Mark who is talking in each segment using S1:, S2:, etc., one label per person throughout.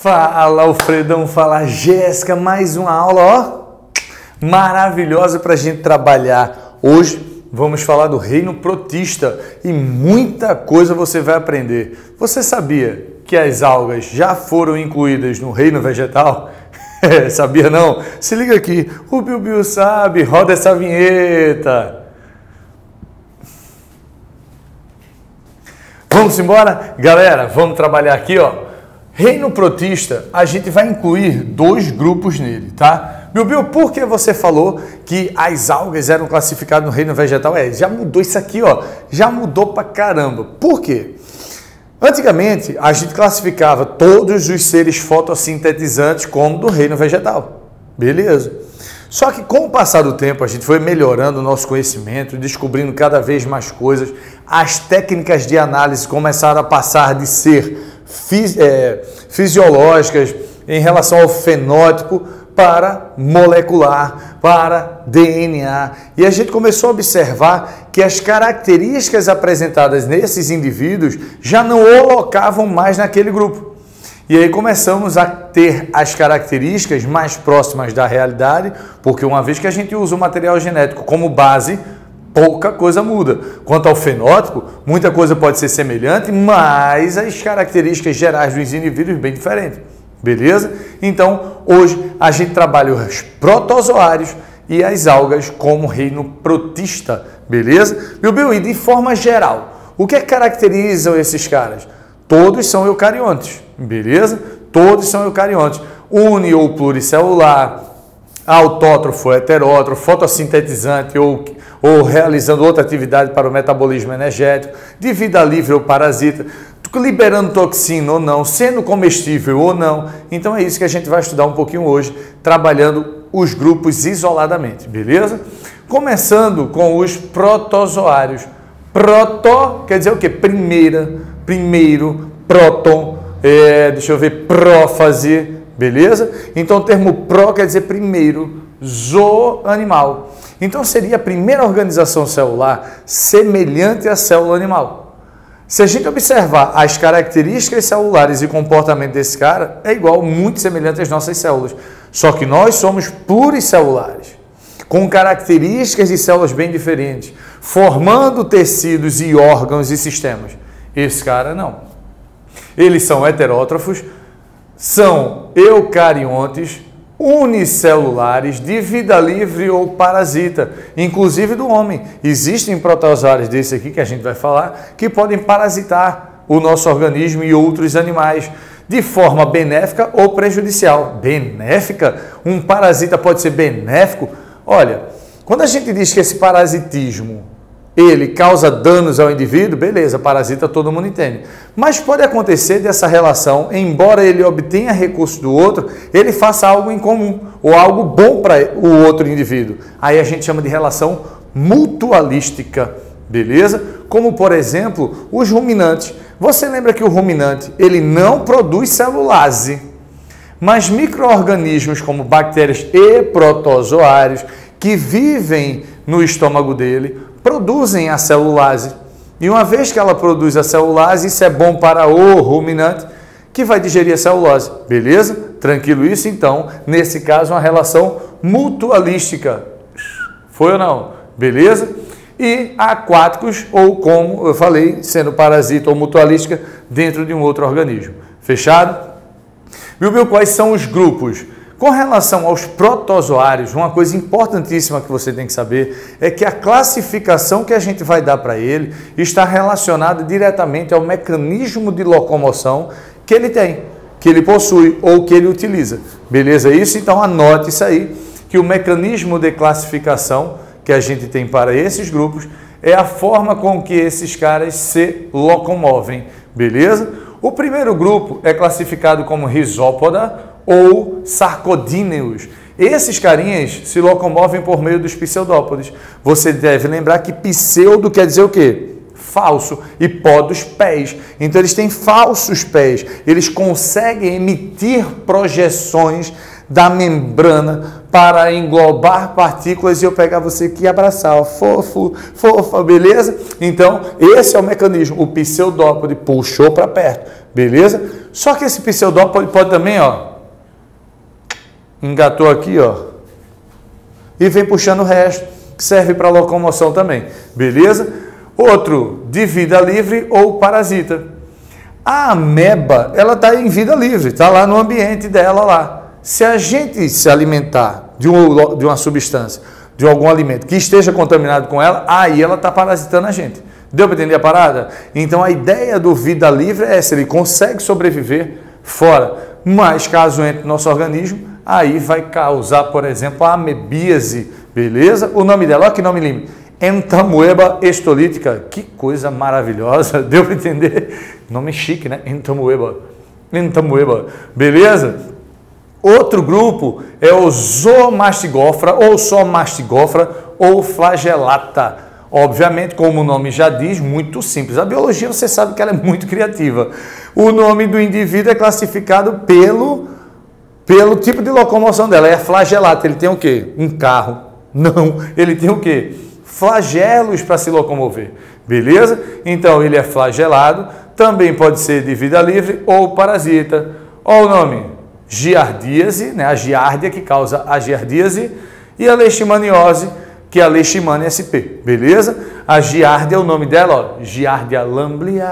S1: Fala, Alfredão, fala, Jéssica, mais uma aula, ó, maravilhosa para a gente trabalhar. Hoje vamos falar do reino protista e muita coisa você vai aprender. Você sabia que as algas já foram incluídas no reino vegetal? sabia não? Se liga aqui, o Bill Bill sabe, roda essa vinheta. Vamos embora? Galera, vamos trabalhar aqui, ó Reino protista, a gente vai incluir dois grupos nele, tá? Bilbil, por que você falou que as algas eram classificadas no reino vegetal? É, já mudou isso aqui, ó. Já mudou pra caramba. Por quê? Antigamente, a gente classificava todos os seres fotossintetizantes como do reino vegetal. Beleza. Só que com o passar do tempo, a gente foi melhorando o nosso conhecimento, descobrindo cada vez mais coisas. As técnicas de análise começaram a passar de ser é, fisiológicas em relação ao fenótipo para molecular, para DNA. E a gente começou a observar que as características apresentadas nesses indivíduos já não olocavam mais naquele grupo. E aí começamos a ter as características mais próximas da realidade, porque uma vez que a gente usa o material genético como base pouca coisa muda. Quanto ao fenótipo, muita coisa pode ser semelhante, mas as características gerais dos indivíduos bem diferentes. Beleza? Então, hoje a gente trabalha os protozoários e as algas como reino protista. Beleza? Meu bem, e de forma geral, o que é caracteriza esses caras? Todos são eucariontes. Beleza? Todos são eucariontes. Uni ou pluricelular, autótrofo, heterótrofo, fotossintetizante ou, ou realizando outra atividade para o metabolismo energético, de vida livre ou parasita, liberando toxina ou não, sendo comestível ou não. Então é isso que a gente vai estudar um pouquinho hoje, trabalhando os grupos isoladamente, beleza? Começando com os protozoários. Proto quer dizer o quê? Primeira, primeiro, próton, é, deixa eu ver, prófase, Beleza? Então o termo pró quer dizer primeiro, zoo animal. Então seria a primeira organização celular semelhante à célula animal. Se a gente observar as características celulares e comportamento desse cara, é igual, muito semelhante às nossas células. Só que nós somos pluricelulares, com características de células bem diferentes, formando tecidos e órgãos e sistemas. Esse cara não. Eles são heterótrofos, são eucariontes unicelulares de vida livre ou parasita, inclusive do homem. Existem protozoários desse aqui que a gente vai falar que podem parasitar o nosso organismo e outros animais de forma benéfica ou prejudicial. Benéfica? Um parasita pode ser benéfico? Olha, quando a gente diz que esse parasitismo ele causa danos ao indivíduo, beleza, parasita todo mundo entende. Mas pode acontecer dessa relação, embora ele obtenha recursos do outro, ele faça algo em comum ou algo bom para o outro indivíduo. Aí a gente chama de relação mutualística, beleza? Como por exemplo, os ruminantes. Você lembra que o ruminante, ele não produz celulase, mas microorganismos como bactérias e protozoários que vivem no estômago dele produzem a celulase. E uma vez que ela produz a celulase, isso é bom para o ruminante que vai digerir a celulose. Beleza? Tranquilo isso? Então, nesse caso, uma relação mutualística. Foi ou não? Beleza? E aquáticos, ou como eu falei, sendo parasita ou mutualística dentro de um outro organismo. Fechado? Viu, quais são os grupos? Com relação aos protozoários, uma coisa importantíssima que você tem que saber é que a classificação que a gente vai dar para ele está relacionada diretamente ao mecanismo de locomoção que ele tem, que ele possui ou que ele utiliza. Beleza isso? Então anote isso aí, que o mecanismo de classificação que a gente tem para esses grupos é a forma com que esses caras se locomovem. Beleza? O primeiro grupo é classificado como risópoda ou sarcodíneos. Esses carinhas se locomovem por meio dos pseudópodes. Você deve lembrar que pseudo quer dizer o quê? Falso e pó dos pés. Então eles têm falsos pés. Eles conseguem emitir projeções da membrana para englobar partículas e eu pegar você aqui e abraçar, ó, fofo, fofa, beleza? Então, esse é o mecanismo. O pseudópode puxou para perto, beleza? Só que esse pseudópode pode também, ó, engatou aqui, ó, e vem puxando o resto, que serve para locomoção também, beleza? Outro, de vida livre ou parasita. A ameba, ela está em vida livre, está lá no ambiente dela lá se a gente se alimentar de, um, de uma substância, de algum alimento que esteja contaminado com ela, aí ela está parasitando a gente. Deu para entender a parada? Então a ideia do vida livre é essa, ele consegue sobreviver fora. Mas caso entre no nosso organismo, aí vai causar, por exemplo, a amebíase, beleza? O nome dela, olha que nome lindo. Entamoeba estolítica. Que coisa maravilhosa. Deu para entender? Nome chique, né? Entamoeba. Entamoeba. Beleza? Outro grupo é o zoomastigófora ou só mastigófora ou flagelata. Obviamente, como o nome já diz, muito simples. A biologia você sabe que ela é muito criativa. O nome do indivíduo é classificado pelo, pelo tipo de locomoção dela. É flagelata. Ele tem o quê? Um carro. Não, ele tem o quê? Flagelos para se locomover. Beleza? Então ele é flagelado, também pode ser de vida livre ou parasita. Olha o nome giardíase, né, a giardia que causa a giardíase, e a leishmaniose, que é a leishmania sp, beleza? A giardia é o nome dela, ó, giardia lamblia.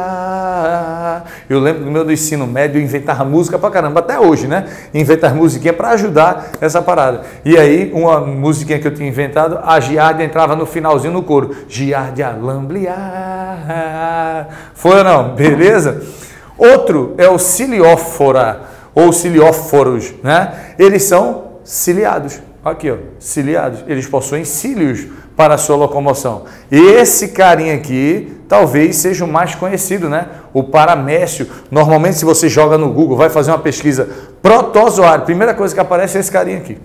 S1: Eu lembro do meu do ensino médio inventar música pra caramba, até hoje, né? Inventar musiquinha para ajudar essa parada. E aí, uma musiquinha que eu tinha inventado, a giardia entrava no finalzinho no coro, giardia lamblia. Foi ou não? Beleza? Outro é o ciliófora ou cilióforos, né? Eles são ciliados. Aqui, ó, ciliados. Eles possuem cílios para a sua locomoção. Esse carinha aqui talvez seja o mais conhecido, né? O paramécio. Normalmente, se você joga no Google, vai fazer uma pesquisa protozoário, primeira coisa que aparece é esse carinha aqui.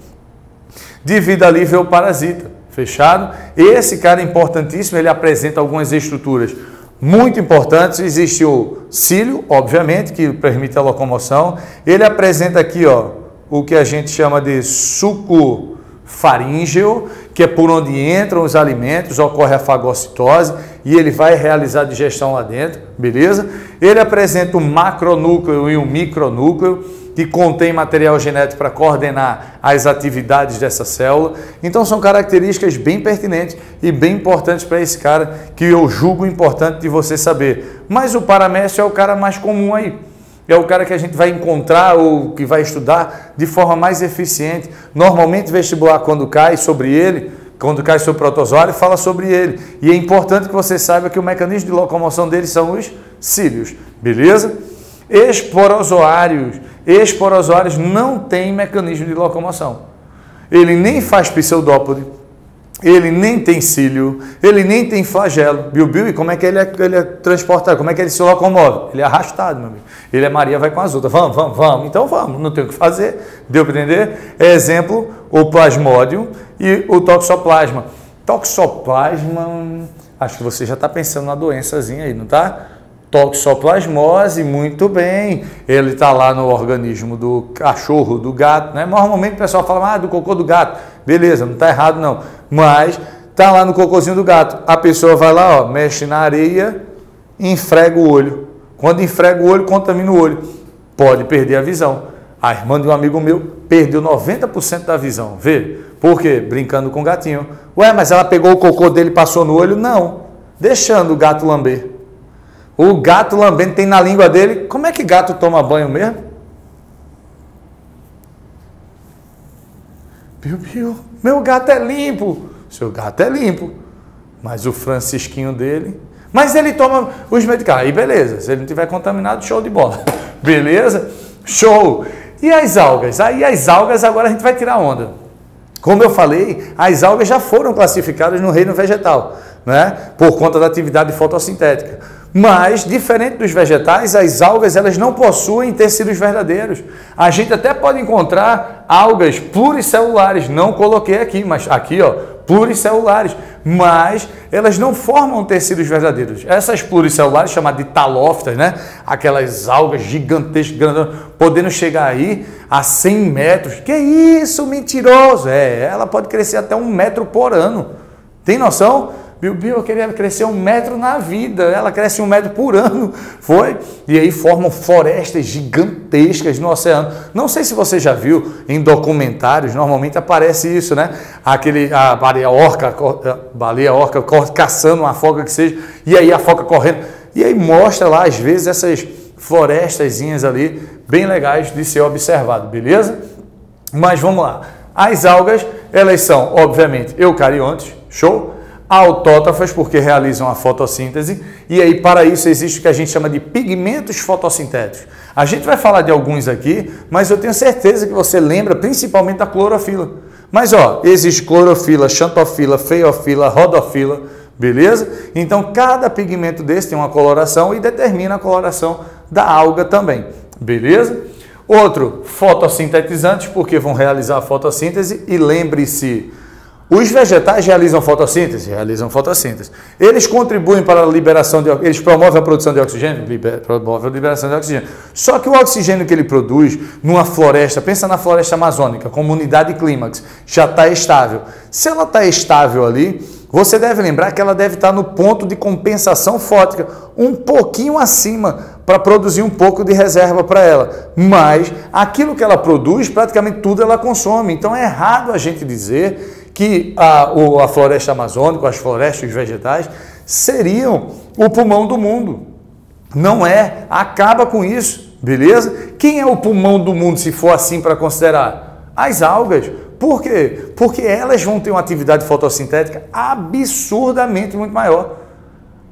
S1: De vida livre ou parasita. Fechado? Esse cara é importantíssimo, ele apresenta algumas estruturas muito importantes. Existe o cílio, obviamente, que permite a locomoção. Ele apresenta aqui ó, o que a gente chama de suco faríngeo, que é por onde entram os alimentos, ocorre a fagocitose e ele vai realizar a digestão lá dentro, beleza? Ele apresenta o macronúcleo e o micronúcleo que contém material genético para coordenar as atividades dessa célula. Então são características bem pertinentes e bem importantes para esse cara que eu julgo importante de você saber. Mas o paramécio é o cara mais comum aí. É o cara que a gente vai encontrar ou que vai estudar de forma mais eficiente. Normalmente vestibular quando cai sobre ele, quando cai sobre o protozoário, fala sobre ele. E é importante que você saiba que o mecanismo de locomoção dele são os cílios, beleza? Esporozoários Esporozoários não têm mecanismo de locomoção. Ele nem faz pseudópode, ele nem tem cílio, ele nem tem flagelo. Biu, e como é que ele é, ele é transportado? Como é que ele se locomove? Ele é arrastado, meu amigo. Ele é Maria, vai com as outras. Vamos, vamos, vamos. Então vamos, não tem o que fazer. Deu para entender? Exemplo, o plasmódio e o toxoplasma. Toxoplasma, acho que você já está pensando na doençazinha aí, não está? Toxoplasmose, muito bem. Ele está lá no organismo do cachorro, do gato, né? Normalmente o pessoal fala, ah, do cocô do gato. Beleza, não está errado não. Mas está lá no cocôzinho do gato. A pessoa vai lá, ó, mexe na areia, enfrega o olho. Quando enfrega o olho, contamina o olho. Pode perder a visão. A irmã de um amigo meu perdeu 90% da visão. Vê? Por quê? Brincando com o gatinho. Ué, mas ela pegou o cocô dele e passou no olho? Não. Deixando o gato lamber. O gato lambendo tem na língua dele. Como é que gato toma banho mesmo? Piu, piu. Meu gato é limpo. Seu gato é limpo. Mas o Francisquinho dele. Mas ele toma os medicamentos. Aí beleza. Se ele não tiver contaminado, show de bola. Beleza? Show. E as algas? Aí as algas agora a gente vai tirar onda. Como eu falei, as algas já foram classificadas no reino vegetal, né? Por conta da atividade fotossintética. Mas, diferente dos vegetais, as algas elas não possuem tecidos verdadeiros. A gente até pode encontrar algas pluricelulares, não coloquei aqui, mas aqui, ó, pluricelulares, mas elas não formam tecidos verdadeiros. Essas pluricelulares, chamadas de talófitas, né? aquelas algas gigantescas, grandes, podendo chegar aí a 100 metros. Que isso, mentiroso! É, ela pode crescer até um metro por ano. Tem noção? Bill Bill, queria crescer um metro na vida. Ela cresce um metro por ano. Foi? E aí formam florestas gigantescas no oceano. Não sei se você já viu em documentários, normalmente aparece isso, né? Aquele, a baleia orca, a baleia orca caçando uma foca que seja, e aí a foca correndo. E aí mostra lá, às vezes, essas florestazinhas ali, bem legais de ser observado, beleza? Mas vamos lá. As algas, elas são, obviamente, eucariontes, show? Autótrofas, porque realizam a fotossíntese, e aí para isso existe o que a gente chama de pigmentos fotossintéticos. A gente vai falar de alguns aqui, mas eu tenho certeza que você lembra principalmente da clorofila. Mas ó, existe clorofila, xantofila, feofila, rodofila, beleza? Então cada pigmento desse tem uma coloração e determina a coloração da alga também, beleza? Outro, fotossintetizantes, porque vão realizar a fotossíntese e lembre-se, os vegetais realizam fotossíntese? Realizam fotossíntese. Eles contribuem para a liberação de eles promovem a produção de oxigênio? Liber, promovem a liberação de oxigênio. Só que o oxigênio que ele produz numa floresta, pensa na floresta amazônica, comunidade clímax, já está estável. Se ela está estável ali, você deve lembrar que ela deve estar tá no ponto de compensação fótica, um pouquinho acima, para produzir um pouco de reserva para ela. Mas aquilo que ela produz, praticamente tudo ela consome. Então é errado a gente dizer que a, a floresta amazônica, as florestas vegetais, seriam o pulmão do mundo. Não é. Acaba com isso, beleza? Quem é o pulmão do mundo se for assim para considerar? As algas. Por quê? Porque elas vão ter uma atividade fotossintética absurdamente muito maior.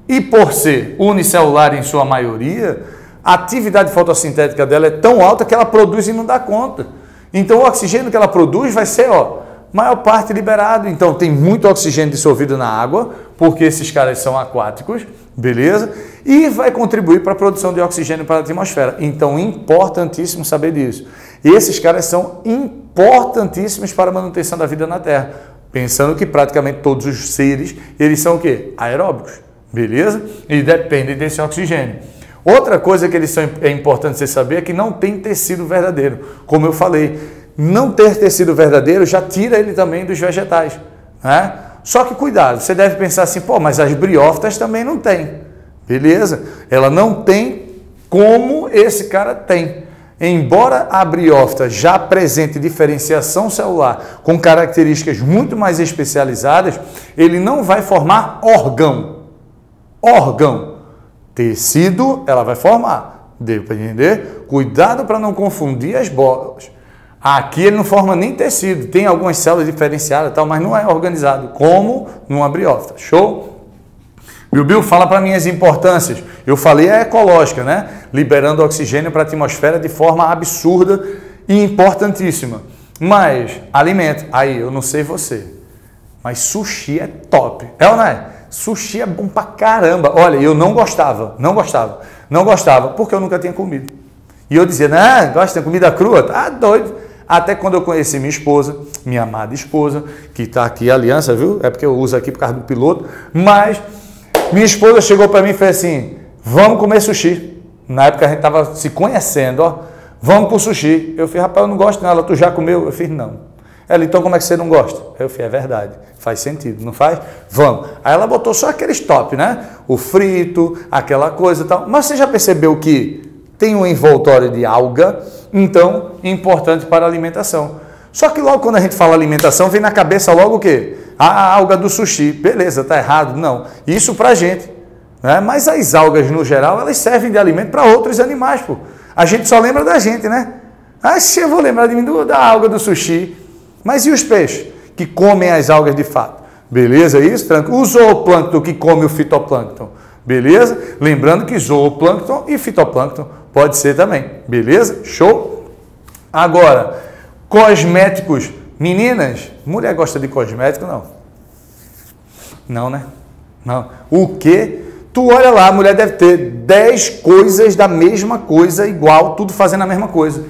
S1: E por ser unicelular em sua maioria, a atividade fotossintética dela é tão alta que ela produz e não dá conta. Então o oxigênio que ela produz vai ser, ó, maior parte liberado. Então tem muito oxigênio dissolvido na água, porque esses caras são aquáticos, beleza? E vai contribuir para a produção de oxigênio para a atmosfera. Então, importantíssimo saber disso. E esses caras são importantíssimos para a manutenção da vida na Terra. Pensando que praticamente todos os seres, eles são o quê? Aeróbicos, beleza? E dependem desse oxigênio. Outra coisa que eles são, é importante você saber é que não tem tecido verdadeiro. Como eu falei, não ter tecido verdadeiro já tira ele também dos vegetais. Né? Só que cuidado, você deve pensar assim, pô, mas as briófitas também não tem. Beleza? Ela não tem como esse cara tem. Embora a briófita já apresente diferenciação celular com características muito mais especializadas, ele não vai formar órgão. Órgão. Tecido, ela vai formar. Deu para entender? Cuidado para não confundir as bolas. Aqui ele não forma nem tecido, tem algumas células diferenciadas, tal, mas não é organizado, como numa briófita. Show? Bilbil, fala para mim as importâncias. Eu falei a ecológica, né? Liberando oxigênio para a atmosfera de forma absurda e importantíssima. Mas, alimento. Aí, eu não sei você, mas sushi é top. É ou não é? Sushi é bom pra caramba. Olha, eu não gostava, não gostava. Não gostava, porque eu nunca tinha comido. E eu dizia, não, gosta de comida crua? Tá doido. Até quando eu conheci minha esposa, minha amada esposa, que está aqui aliança, viu? É porque eu uso aqui por causa do piloto. Mas minha esposa chegou para mim e fez assim: vamos comer sushi. Na época a gente estava se conhecendo, ó. Vamos para o sushi. Eu falei, rapaz, eu não gosto dela, tu já comeu? Eu fiz, não. Ela, então como é que você não gosta? Eu falei, é verdade, faz sentido, não faz? Vamos. Aí ela botou só aqueles top, né? O frito, aquela coisa e tal. Mas você já percebeu que tem um envoltório de alga, então importante para a alimentação. Só que logo quando a gente fala alimentação, vem na cabeça logo o quê? A alga do sushi. Beleza, tá errado? Não. Isso para a gente. Né? Mas as algas, no geral, elas servem de alimento para outros animais. Pô. A gente só lembra da gente, né? Ah, eu vou lembrar de mim do, da alga do sushi. Mas e os peixes que comem as algas de fato? Beleza, isso? Tranquilo. O zooplâncton que come o fitoplâncton. Beleza? Lembrando que zooplâncton e fitoplâncton Pode ser também, beleza? Show? Agora, cosméticos. Meninas, mulher gosta de cosmético? Não. Não, né? Não. O que? Tu olha lá, a mulher deve ter 10 coisas da mesma coisa, igual, tudo fazendo a mesma coisa.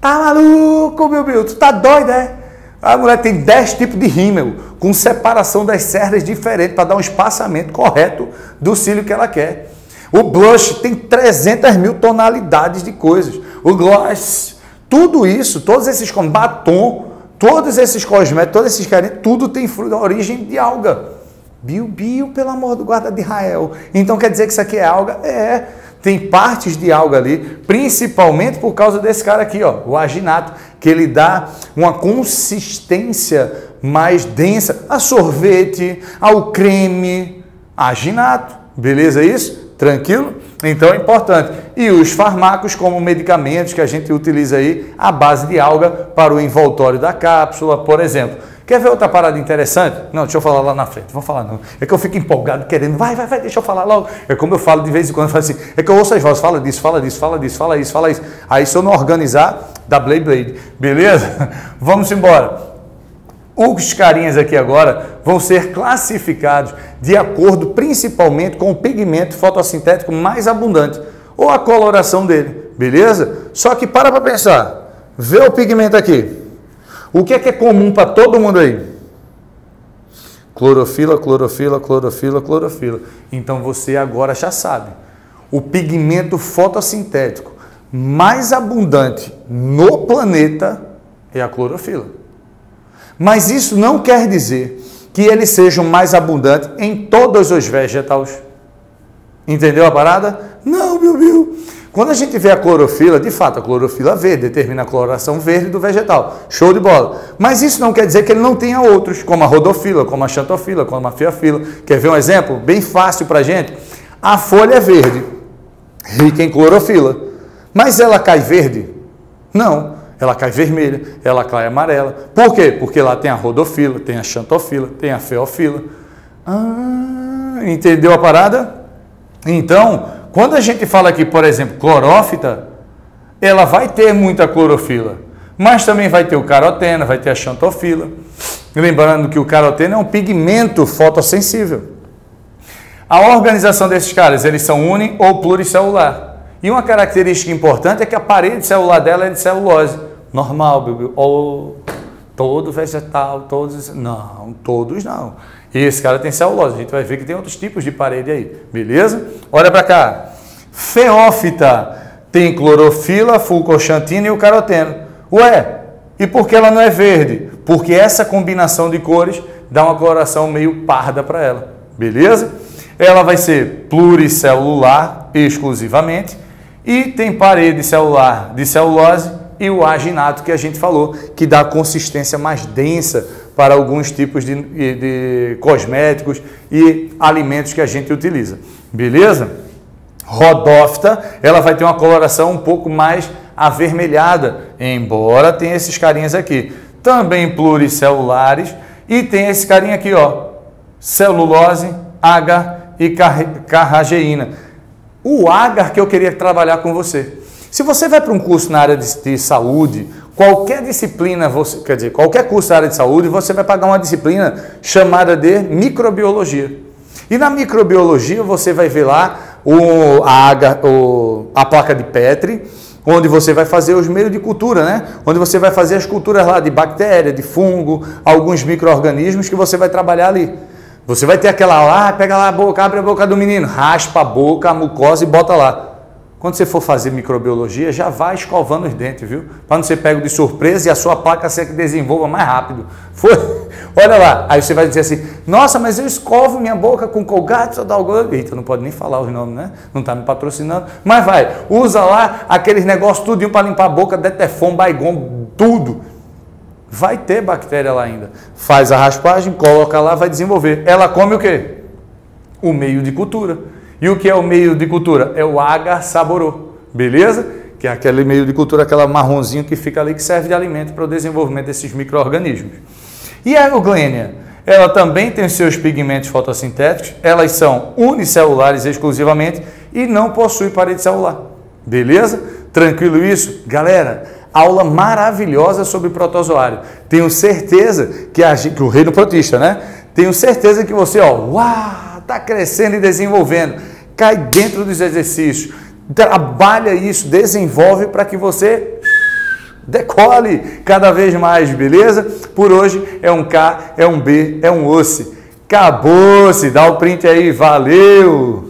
S1: Tá maluco, meu Bill? Tu tá doido, é? A mulher tem 10 tipos de rímel, com separação das cerdas diferentes, para dar um espaçamento correto do cílio que ela quer. O blush tem 300 mil tonalidades de coisas. O gloss, tudo isso, todos esses batom, todos esses cosméticos, todos esses carinhos, tudo tem origem de alga. Bio, bio, pelo amor do guarda de Israel. Então quer dizer que isso aqui é alga? É. Tem partes de alga ali, principalmente por causa desse cara aqui, ó, o aginato, que ele dá uma consistência mais densa a sorvete, ao creme, aginato. Beleza isso? Tranquilo? Então é importante. E os farmacos como medicamentos que a gente utiliza aí à base de alga para o envoltório da cápsula, por exemplo. Quer ver outra parada interessante? Não, deixa eu falar lá na frente. Vou falar não. É que eu fico empolgado querendo. Vai, vai, vai, deixa eu falar logo. É como eu falo de vez em quando. Eu falo assim, é que eu ouço as vozes. Fala disso, fala disso, fala disso, fala isso, fala isso. Aí se eu não organizar, dá Blade Blade. Beleza? Vamos embora. Os carinhas aqui agora vão ser classificados de acordo principalmente com o pigmento fotossintético mais abundante ou a coloração dele, beleza? Só que para para pensar, vê o pigmento aqui. O que é que é comum para todo mundo aí? Clorofila, clorofila, clorofila, clorofila. Então você agora já sabe. O pigmento fotossintético mais abundante no planeta é a clorofila. Mas isso não quer dizer que ele seja mais abundante em todos os vegetais. Entendeu a parada? Não, meu Deus. Quando a gente vê a clorofila, de fato, a clorofila verde determina a coloração verde do vegetal. Show de bola. Mas isso não quer dizer que ele não tenha outros, como a rodofila, como a xantofila, como a fiafila. Quer ver um exemplo bem fácil para gente? A folha é verde, rica em clorofila. Mas ela cai verde? Não. Ela cai vermelha, ela cai amarela. Por quê? Porque lá tem a rodofila, tem a xantofila, tem a feofila. Ah, entendeu a parada? Então, quando a gente fala aqui, por exemplo, clorófita, ela vai ter muita clorofila, mas também vai ter o caroteno, vai ter a xantofila. Lembrando que o caroteno é um pigmento fotossensível. A organização desses caras, eles são uni ou pluricelular. E uma característica importante é que a parede celular dela é de celulose. Normal. Ou todo vegetal, todos. Não, todos não. E esse cara tem celulose. A gente vai ver que tem outros tipos de parede aí. Beleza? Olha para cá. Feófita tem clorofila, fulcoxantina e o caroteno. Ué, e por que ela não é verde? Porque essa combinação de cores dá uma coloração meio parda para ela. Beleza? Ela vai ser pluricelular exclusivamente e tem parede celular de celulose e o aginato que a gente falou, que dá consistência mais densa para alguns tipos de, de cosméticos e alimentos que a gente utiliza. Beleza? Rodófita, ela vai ter uma coloração um pouco mais avermelhada, embora tenha esses carinhas aqui. Também pluricelulares e tem esse carinha aqui, ó, celulose, agar e carrageína. O agar que eu queria trabalhar com você. Se você vai para um curso na área de, de saúde, qualquer disciplina, você, quer dizer, qualquer curso na área de saúde, você vai pagar uma disciplina chamada de microbiologia. E na microbiologia você vai ver lá o, a, a placa de Petri, onde você vai fazer os meios de cultura, né? Onde você vai fazer as culturas lá de bactéria, de fungo, alguns micro-organismos que você vai trabalhar ali. Você vai ter aquela lá, pega lá a boca, abre a boca do menino, raspa a boca, a mucosa e bota lá. Quando você for fazer microbiologia, já vai escovando os dentes, viu? Para não ser pego de surpresa e a sua placa se desenvolva mais rápido. Foi? Olha lá. Aí você vai dizer assim: Nossa, mas eu escovo minha boca com Colgate, só dá. Eita, não pode nem falar os nomes, né? Não está me patrocinando. Mas vai, usa lá aqueles negócios tudinho para limpar a boca, Detefon, Baigon, tudo. Vai ter bactéria lá ainda. Faz a raspagem, coloca lá, vai desenvolver. Ela come o quê? O meio de cultura. E o que é o meio de cultura? É o agar saborô, beleza? Que é aquele meio de cultura, aquela marronzinho que fica ali que serve de alimento para o desenvolvimento desses micro-organismos. E a euglênia? Ela também tem seus pigmentos fotossintéticos, elas são unicelulares exclusivamente e não possui parede celular. Beleza? Tranquilo isso? Galera, aula maravilhosa sobre protozoário. Tenho certeza que, a, que o reino protista, né? Tenho certeza que você, ó, uau! Está crescendo e desenvolvendo. Cai dentro dos exercícios. Trabalha isso, desenvolve para que você decole cada vez mais, beleza? Por hoje é um K, é um B, é um osse. Acabou-se, dá o print aí, valeu!